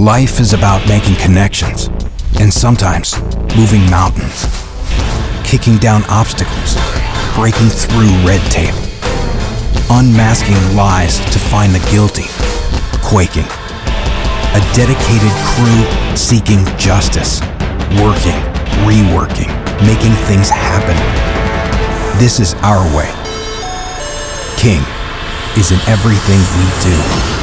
Life is about making connections, and sometimes moving mountains, kicking down obstacles, breaking through red tape, unmasking lies to find the guilty, quaking. A dedicated crew seeking justice, working, reworking, making things happen. This is our way. King is in everything we do.